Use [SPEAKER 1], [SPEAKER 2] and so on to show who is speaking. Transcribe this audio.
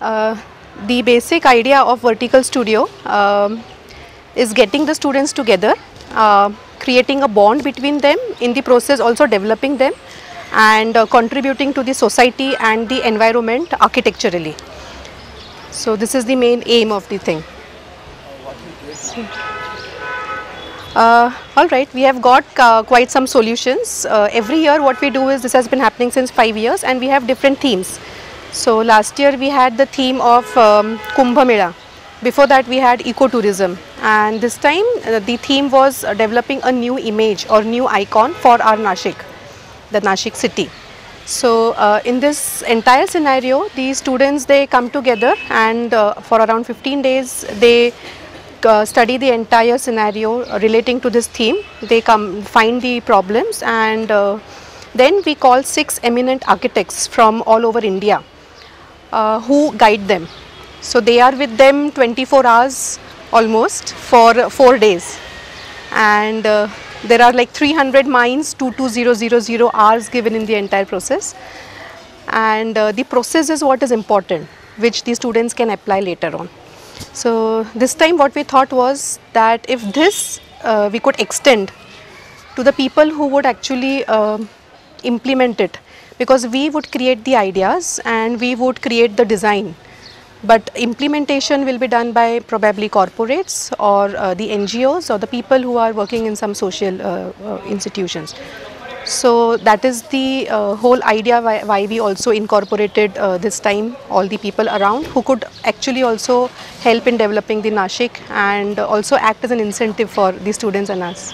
[SPEAKER 1] Uh, the basic idea of Vertical Studio um, is getting the students together, uh, creating a bond between them, in the process also developing them and uh, contributing to the society and the environment architecturally. So this is the main aim of the thing. Uh, all right, we have got uh, quite some solutions. Uh, every year what we do is, this has been happening since 5 years and we have different themes. So last year we had the theme of um, Kumbh Mela. Before that we had ecotourism and this time uh, the theme was uh, developing a new image or new icon for our Nashik, the Nashik city. So uh, in this entire scenario, the students they come together and uh, for around 15 days they uh, study the entire scenario relating to this theme. They come find the problems and uh, then we call six eminent architects from all over India uh, who guide them. So they are with them 24 hours almost for four days and uh, there are like 300 mines 22000 hours given in the entire process and uh, the process is what is important which the students can apply later on. So this time what we thought was that if this uh, we could extend to the people who would actually uh, implement it because we would create the ideas and we would create the design but implementation will be done by probably corporates or uh, the NGOs or the people who are working in some social uh, uh, institutions. So that is the uh, whole idea why, why, we also incorporated uh, this time all the people around who could actually also help in developing the Nashik and also act as an incentive for the students and us.